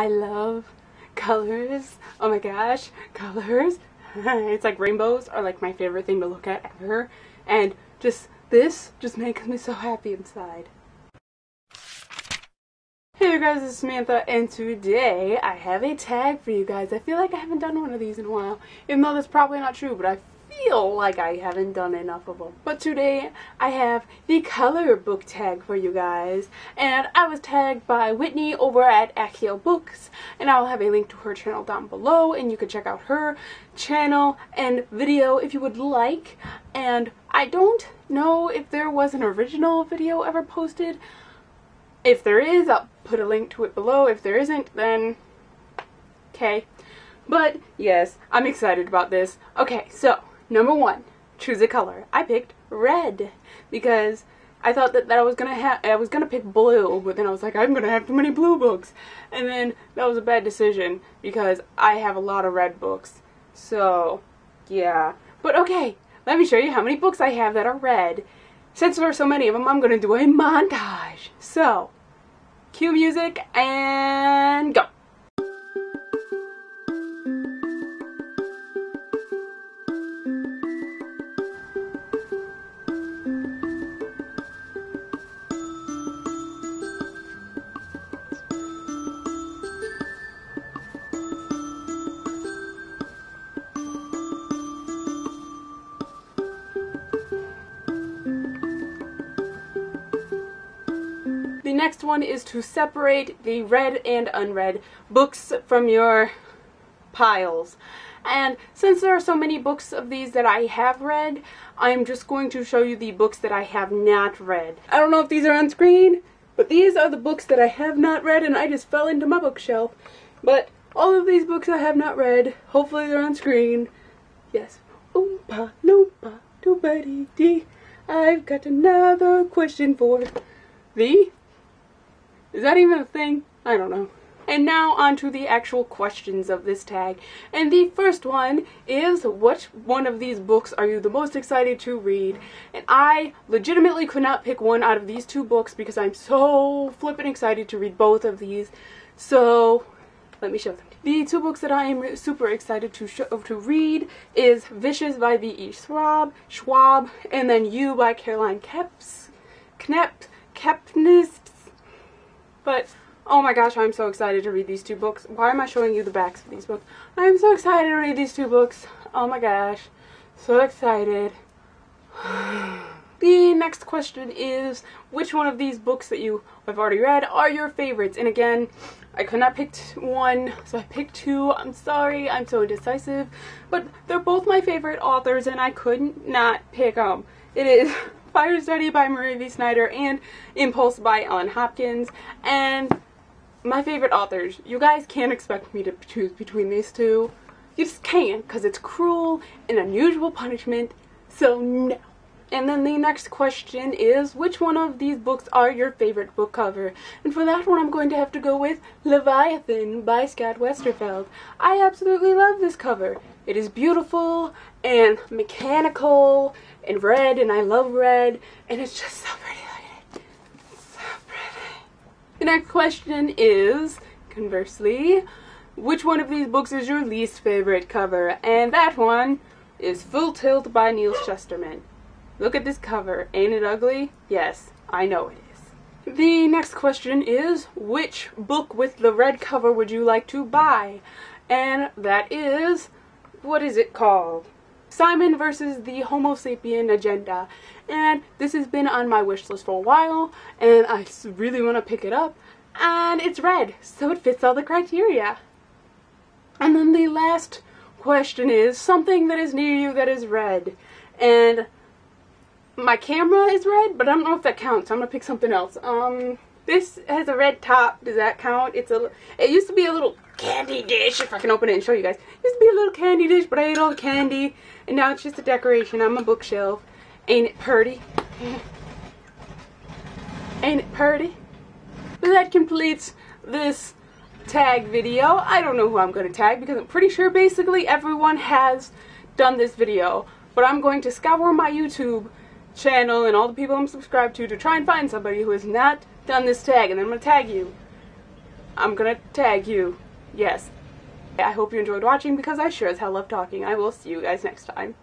I love colors. Oh my gosh, colors. it's like rainbows are like my favorite thing to look at ever. And just this just makes me so happy inside. Hey guys, it's Samantha, and today I have a tag for you guys. I feel like I haven't done one of these in a while, even though that's probably not true, but I feel like I haven't done enough of them. But today I have the color book tag for you guys. And I was tagged by Whitney over at Axial Books. And I'll have a link to her channel down below. And you can check out her channel and video if you would like. And I don't know if there was an original video ever posted. If there is, I'll put a link to it below. If there isn't, then okay. But yes, I'm excited about this. Okay, so Number one, choose a color. I picked red because I thought that, that I was gonna have I was gonna pick blue, but then I was like, I'm gonna have too many blue books, and then that was a bad decision because I have a lot of red books. So, yeah. But okay, let me show you how many books I have that are red. Since there are so many of them, I'm gonna do a montage. So, cue music and go. Next one is to separate the read and unread books from your piles. And since there are so many books of these that I have read, I'm just going to show you the books that I have not read. I don't know if these are on screen, but these are the books that I have not read and I just fell into my bookshelf. But all of these books I have not read. Hopefully they're on screen. Yes. Oompa loompa doobity dee. I've got another question for thee. Is that even a thing? I don't know. And now on to the actual questions of this tag. And the first one is which one of these books are you the most excited to read? And I legitimately could not pick one out of these two books because I'm so flippin' excited to read both of these. So let me show them. The two books that I am super excited to to read is Vicious by V.E. Schwab, Schwab, and then You by Caroline Kepps, Knepp, Kepnes, but oh my gosh, I'm so excited to read these two books. Why am I showing you the backs of these books? I'm so excited to read these two books. Oh my gosh. So excited. the next question is which one of these books that you have already read are your favorites? And again, I could not pick one, so I picked two. I'm sorry, I'm so indecisive. But they're both my favorite authors and I couldn't not pick them. It is Fire Study by Maria V. Snyder and Impulse by Ellen Hopkins. And my favorite authors. You guys can't expect me to choose between these two. You just can't because it's cruel and unusual punishment. So no. And then the next question is, which one of these books are your favorite book cover? And for that one, I'm going to have to go with Leviathan by Scott Westerfeld. I absolutely love this cover. It is beautiful and mechanical and red, and I love red, and it's just so pretty. Look at it. So pretty. The next question is, conversely, which one of these books is your least favorite cover? And that one is Full Tilt by Neal Shusterman. Look at this cover. Ain't it ugly? Yes, I know it is. The next question is, which book with the red cover would you like to buy? And that is, what is it called? Simon versus the Homo sapien agenda. And this has been on my wish list for a while, and I really want to pick it up. And it's red, so it fits all the criteria. And then the last question is something that is near you that is red. And my camera is red, but I don't know if that counts. I'm gonna pick something else. Um, this has a red top. Does that count? It's a. It used to be a little candy dish. If I can open it and show you guys, it used to be a little candy dish, but I ate all the candy, and now it's just a decoration on my bookshelf. Ain't it purty? Ain't it purty? But that completes this tag video. I don't know who I'm to tag because I'm pretty sure basically everyone has done this video. But I'm going to scour my YouTube channel and all the people I'm subscribed to to try and find somebody who has not done this tag, and then I'm going to tag you. I'm going to tag you. Yes. I hope you enjoyed watching because I sure as hell love talking. I will see you guys next time.